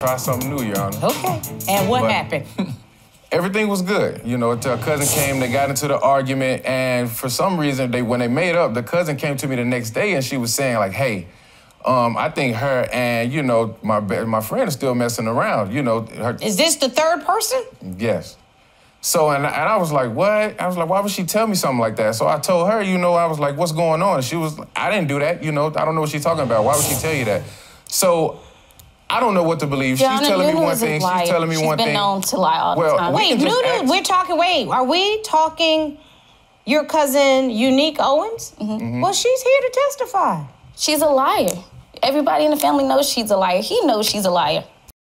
Try something new, Your Honor. Okay. And what But- happened? Everything was good, you know. Until cousin came, they got into the argument, and for some reason, they when they made up, the cousin came to me the next day, and she was saying like, "Hey, um, I think her and you know my my friend is still messing around. You know, her, Is this the third person? Yes. So and, and I was like, what? I was like, why would she tell me something like that? So I told her, you know, I was like, what's going on? She was, I didn't do that. You know, I don't know what she's talking about. Why would she tell you that? So I don't know what to believe. Your Honor, she's telling me Nunu one thing. She's telling me She's one been thing. known to lie all the Well, time. we Wait, can just Nunu, ask- we're talking, wait, are we talking your cousin Unique Owens? Mm-hmm. Well, she's here to testify. She's a liar. Everybody in the family knows she's a liar. He knows she's a liar.